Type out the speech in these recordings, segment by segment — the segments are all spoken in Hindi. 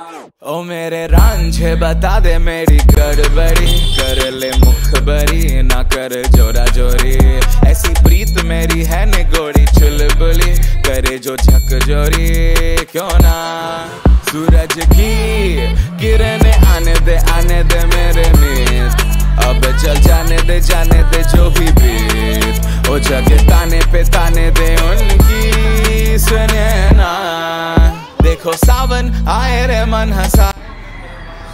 ओ मेरे रांझे, बता दे मेरी गड़बड़ी। कर ले मुखबरी, ना कर जोरा जोरी ऐसी प्रीत मेरी है निगोड़ी चुलबुली। करे जो झक जोरी क्यों ना? सूरज की किरण आने दे आने दे मेरे मीत अब चल जाने दे जाने दे जो भी बीत ओ जगे ताने पे ताने देखो सावन आए रे मन हंसा।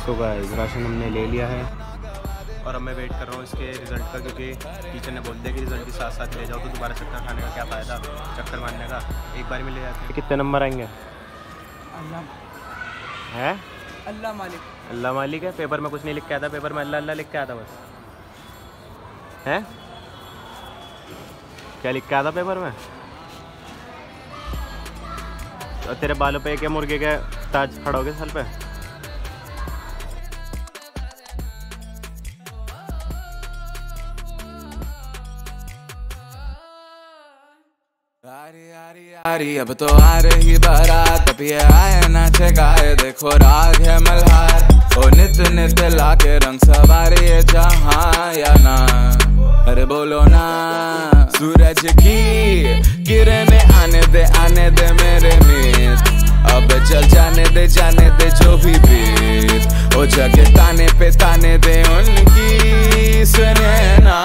सो गाइस राशन हमने ले लिया है। और अब मैं वेट कर रहा हूँ इसके रिज़ल्ट का क्योंकि टीचर ने बोल दिया कि रिज़ल्ट के साथ साथ ले जाओ तो दोबारा चक्कर खाने का क्या फ़ायदा चक्कर मारने का? एक बार में ले जाते हैं। कितने नंबर आएँगे? हैं? अल्लाह मालिक। अल्लाह मालिक है पेपर में कुछ नहीं लिख के आता पेपर में अल्लाह अल्लाह लिख के आता बस। हैं? क्या लिख के आता पेपर में? और तेरे बालों पे क्या मुर्गे के ताज खड़ा साल पे? यारी, अब तो आ रही बारात, अब ये आए नाचे गाए, देखो राग है मल्हार। ओ नित नित लाके रंग सवारी है जहाँ या ना। अरे बोलो ना, सूरज की किरण आने दे आने दे मेरे अब चल जाने दे जाने दे जो भी बीत। ओ जगे ताने पे ताने दे उनकी, सुने ना।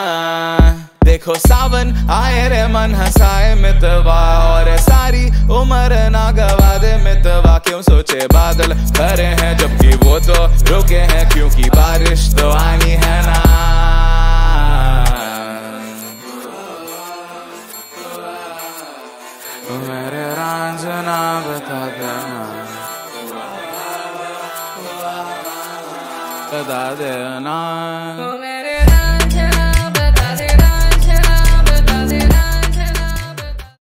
देखो सावन आए रे मन हंसाए मितवा, और सारी उम्र ना गवा दे मितवा। क्यों सोचे बादल खरे हैं, जबकि वो तो रुके हैं, क्योंकि बारिश तो आनी है ना। मेरे रांझना बता देना बता देना।